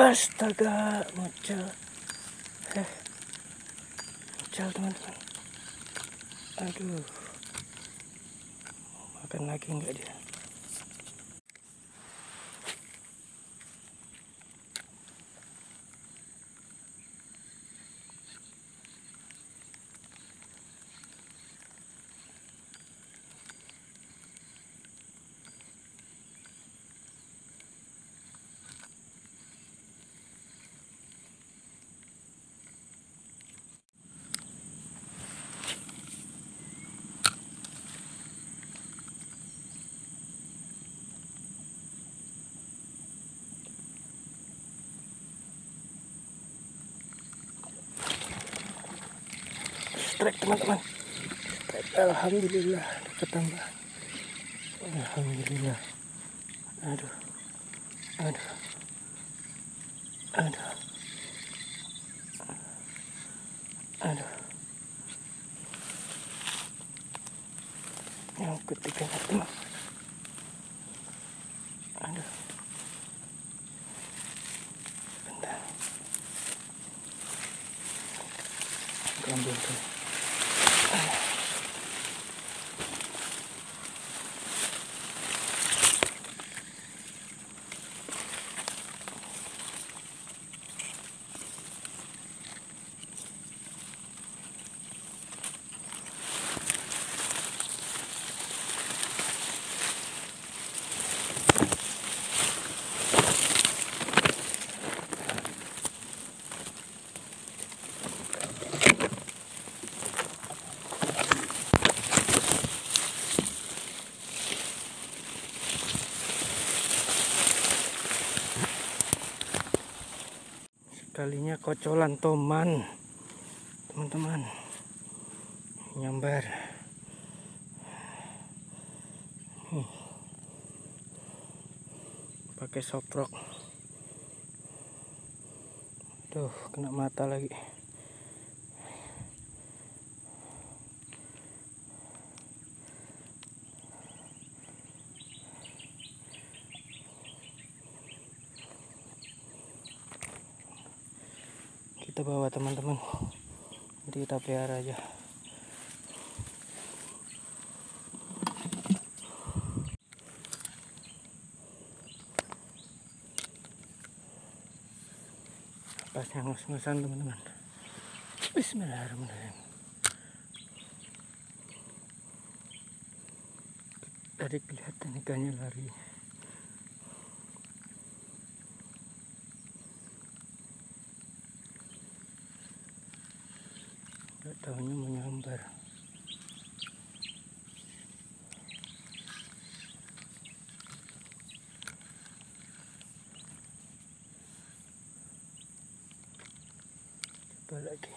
Astaga, muncul. Eh, muncul teman-teman. Aduh. Makan lagi enggak dia? Strike teman-teman. Alhamdulillah ketambah. Alhamdulillah. Aduh. Aduh. Aduh. Aduh. Nyangkut di you. Kalinya kocolan toman. Teman-teman. Nyambar. Pakai soprok. Tuh kena mata lagi kita bawa teman-teman. Jadi kita pelihara aja. Pasnya ngos-ngosan teman-teman. Bismillahirrahmanirrahim. Tadi kelihatan ikannya lari Tahunya menyambar. Coba lagi.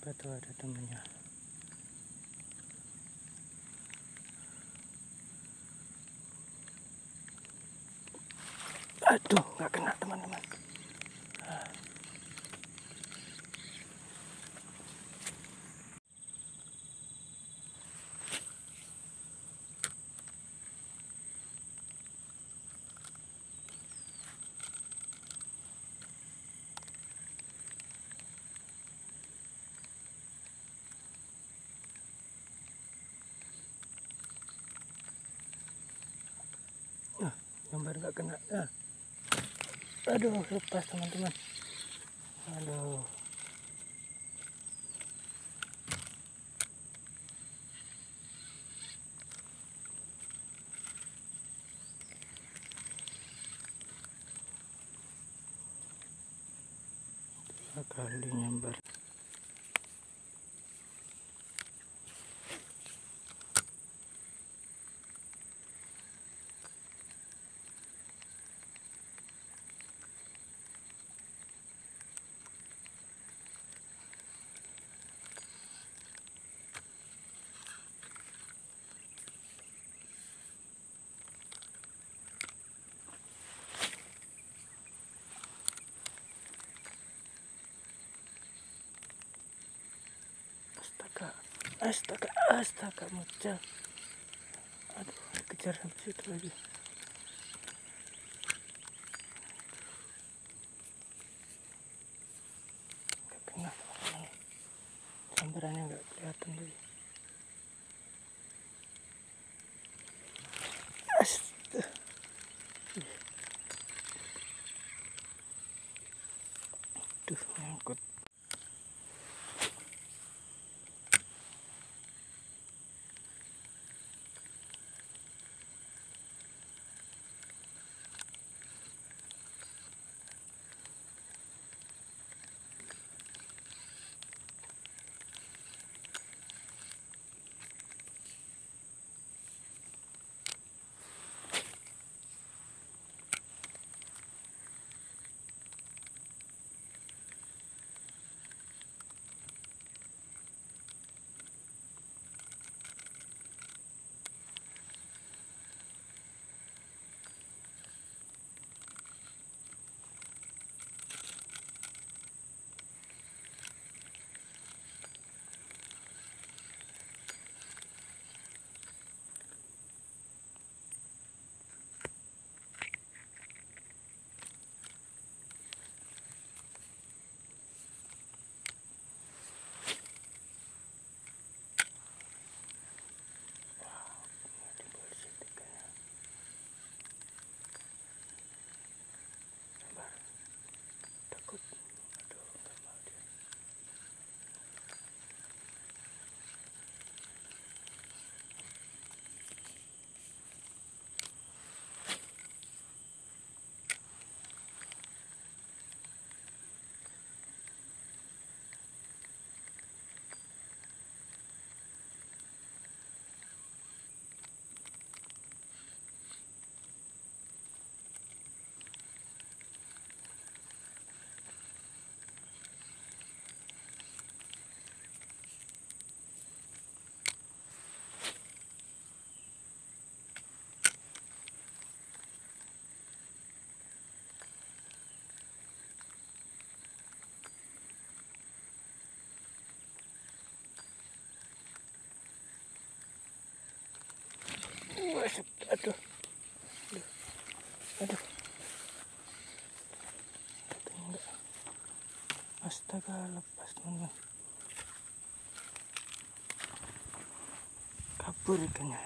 Siapa tahu ada temannya. Aduh, nggak kena teman-teman. Gambar nggak kena. Nah. Aduh, lepas teman-teman. Aduh. Kali nyambar. astaga astaga muncul aduh kejar sampai situ lagi nggak pernah sambarannya nggak kelihatan lagi Aduh. Aduh. Aduh. Enggak. Astaga, lepas teman-teman. Kabur ikannya.